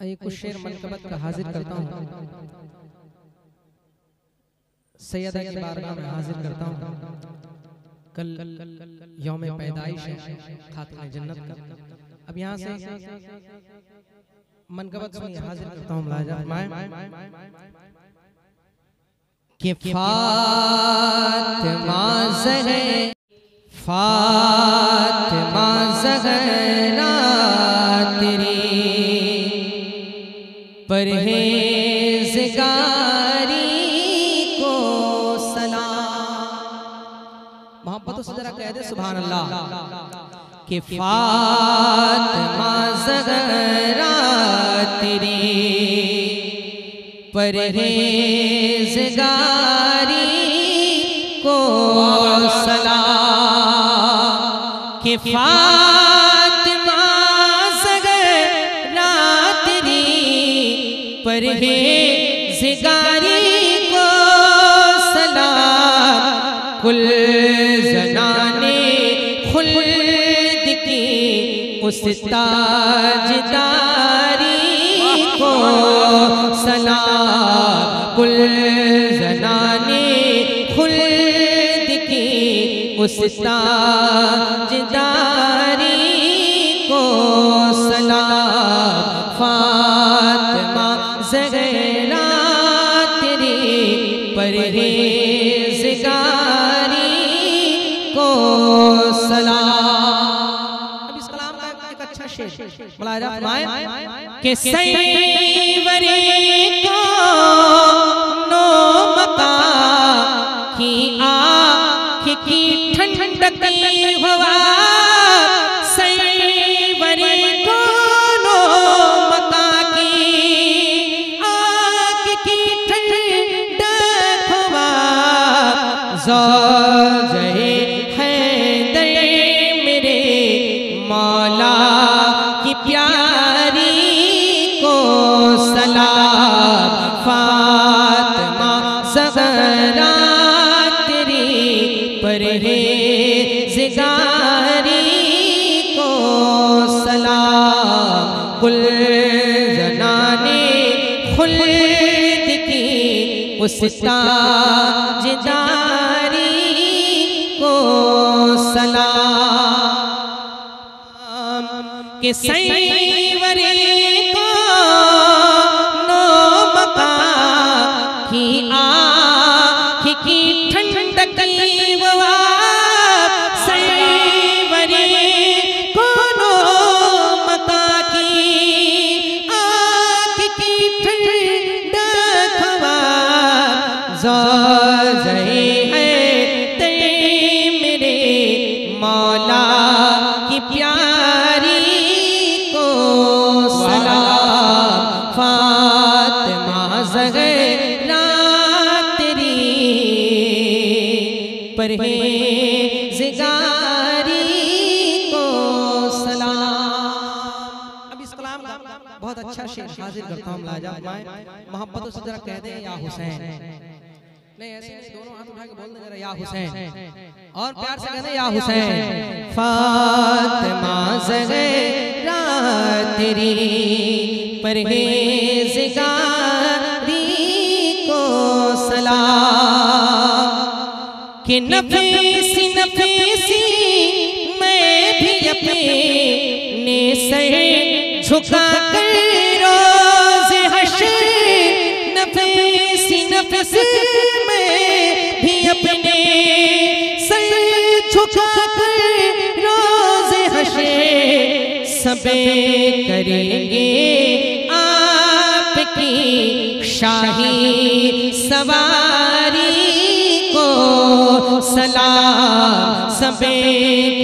एक कुछ शेर मनकबत का हाजिर करता हूँ। सैयदा की बारगाह में हाजिर करता हूँ। कल यौम पैदाइश है जन्नत का। अब यहाँ से मनकबत सुनिए हाजिर करता हूँ मुलाजा फरमाएँ। कि फातिमा ज़हरा फातिमा को सुभान अल्लाह कि फातिमा ज़हरा तेरी परहेजगारी को सलाम। कि फातिमा कुल जनाने खुल्द की उस ताजदारी को। सलाम कुल जनाने खुल्द की उस ताजदारी को। सलाम फातिमा फरमाएँ कि सैवरी को नो मका की आँख की ठंडक हवा सैवरी को नो मका की आँख की ठंडक हवा ज़ौजे हैदर मेरे मौला। सलाम जनानी खुल्द की उस ताजदारी को सलाम। के सैवरे करता हूँ मोहब्बतों से जरा कह दे या हुसैन। नहीं ऐसे दोनों हाथ उठा के बोल दे जरा या हुसैन। और प्यार से कहते या हुसैन। फातिमा ज़हरा तेरी परहेज़गारी को सलाम। कि नफीसी नफीसी मैं भी अपने सर झुका कर भी अपने करेंगे। आपकी शाही सवारी को सलाम सबे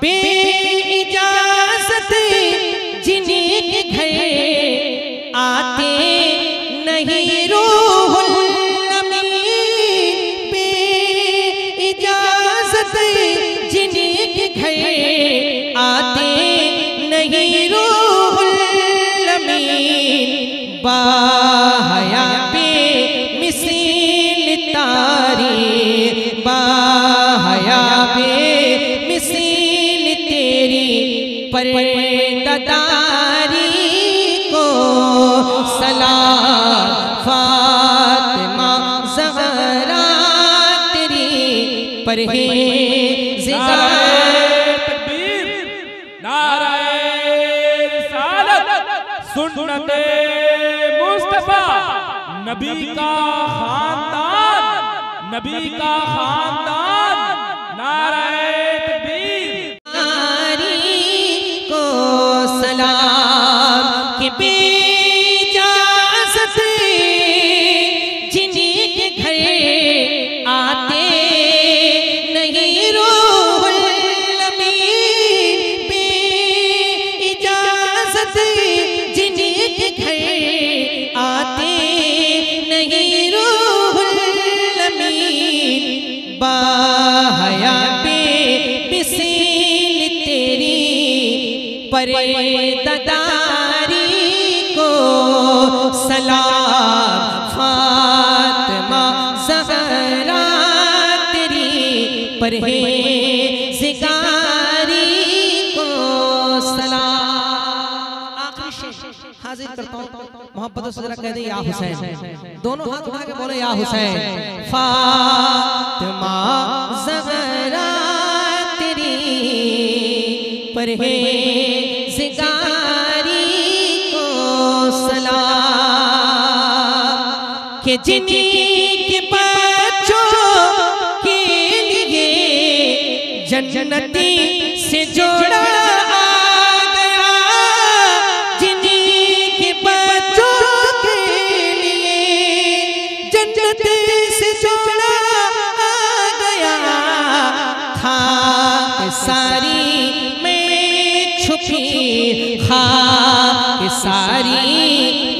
big, big परहेज़गार तकबीर। नाराए रिसालत मुस्तफ़ा। नबी का खानदान। नबी का खानदान। नारायण परे ददारी को सलाम, फातिमा जहरा तेरी परहेज़गारी को सलाम। हाजिर करता हूँ। मोहब्बत से जरा कह दे, या हुसैन। दोनों हाथ उठा के बोले, या हुसैन। फातिमा जहरा तेरी परहेज़गारी जिन्हीं के के लिए जन्नती से जोड़ा सारी में छुपी खाक सारी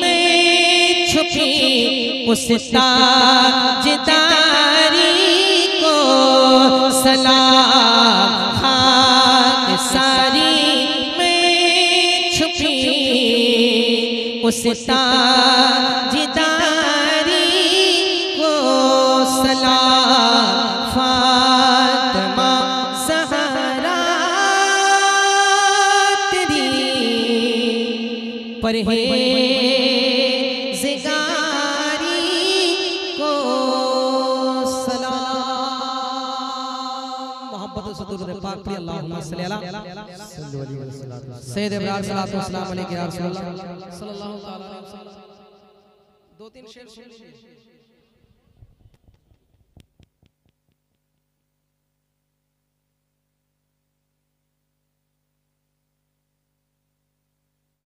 उस ताजदारी को सलाम, खाक सारी में छुपी। उस ताजदारी को सलाम, फातिमा जहरा तेरी। परहेज़गारी दुरूद पाक पे अल्लाहुम्मा सल्ली अला सैयद इब्राहिम सल्लल्लाहु अलैहि वसल्लम सल्लल्लाहु अलैहि वसल्लम। दो तीन शेर सुन लीजिए।